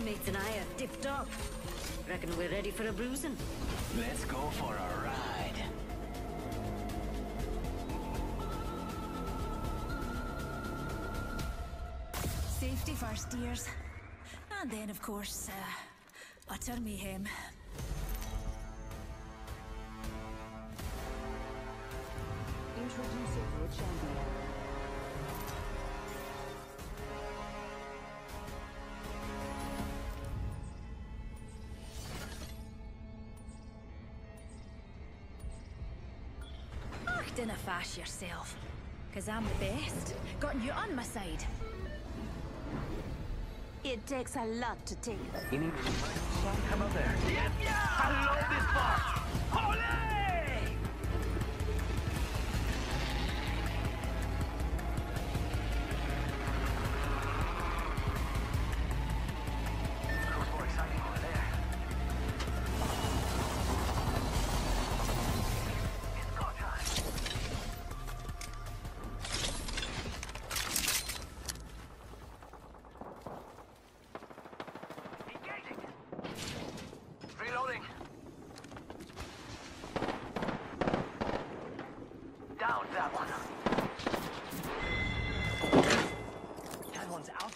My mates and I are dipped up. Reckon we're ready for a bruising. Let's go for a ride. Safety first, dears. And then, of course, uh, utter mayhem. Introducing your champion. Dinna fash yourself. Cause I'm the best. Got you on my side. It takes a lot to take You need to How about there? Yep, yeah! I love this part!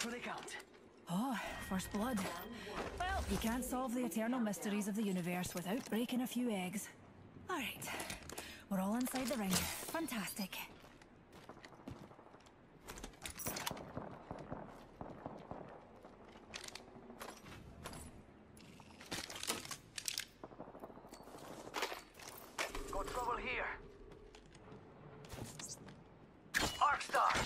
For the count. Oh, first blood. Well, you can't solve the eternal mysteries of the universe without breaking a few eggs. Alright, we're all inside the ring. Fantastic. Got trouble here. Arcstar.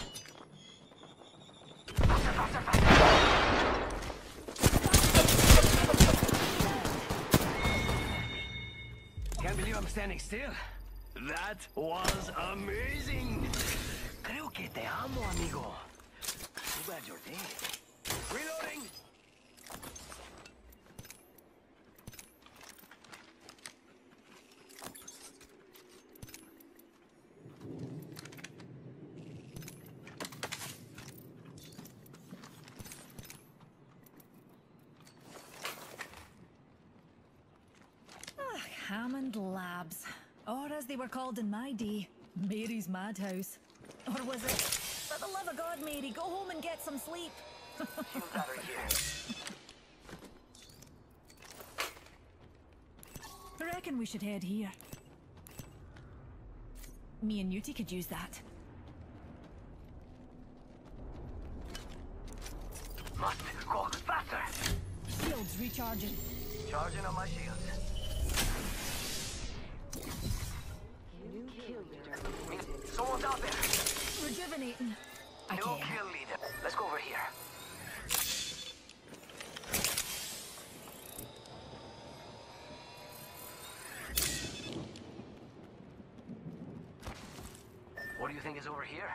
Can't believe I'm standing still. That was amazing. Creo que te amo, amigo. Too bad you're dead. Reloading. Hammond Labs. Or as they were called in my day, Mary's Madhouse. Or was it? For the love of God, Mary, go home and get some sleep. Shield battery here. I reckon we should head here. Me and Newty could use that. Must go faster. Shields recharging. Charging on my shields. I New can. kill leader. Let's go over here. What do you think is over here?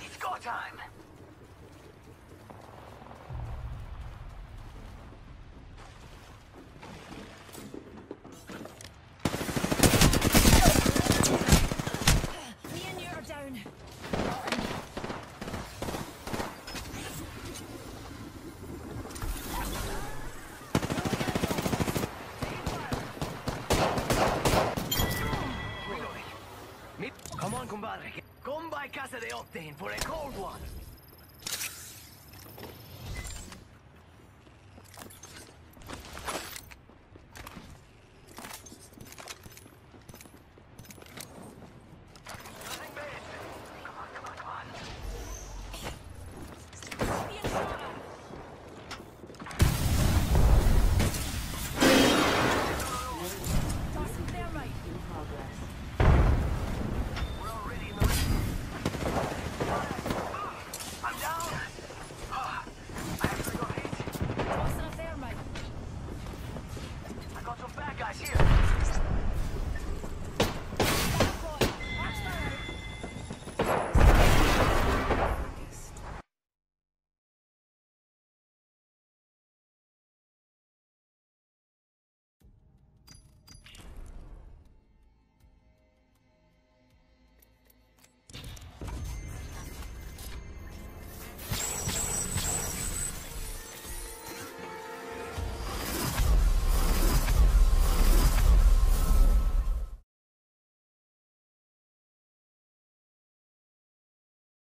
It's go time! De Octane for a cold one.